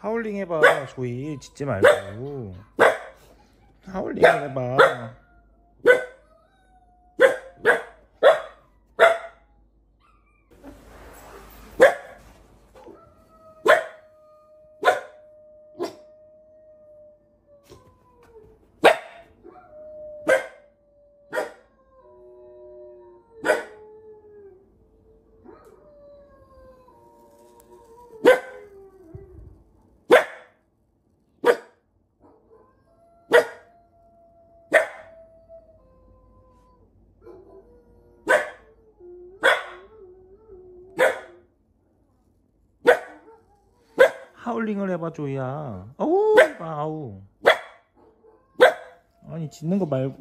하울링 해봐 조이. 짖지 말고. 하울링 해봐 하울링을 해봐 조이야. 아우 아우. 아니 짖는 거 말고